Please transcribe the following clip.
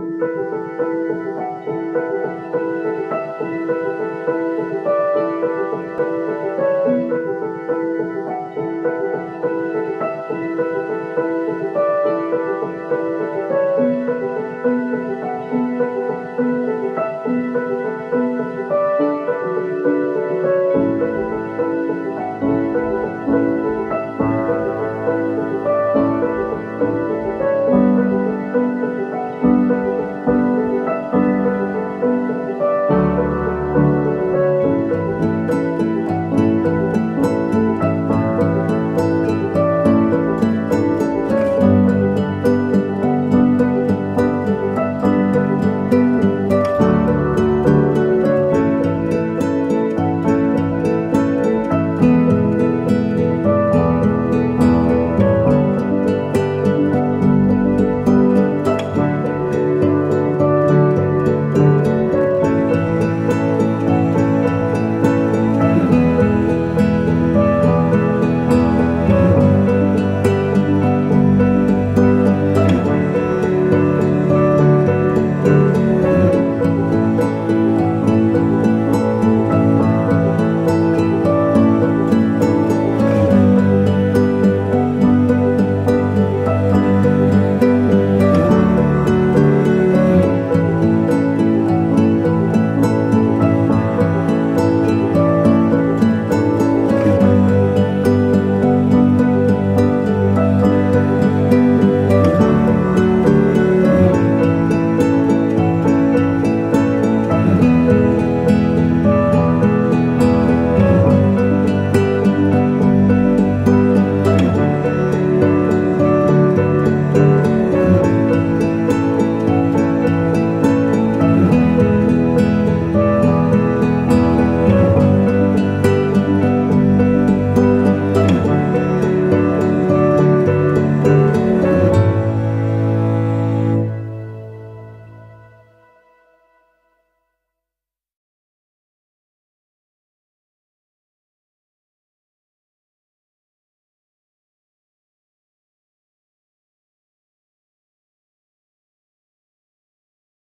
Música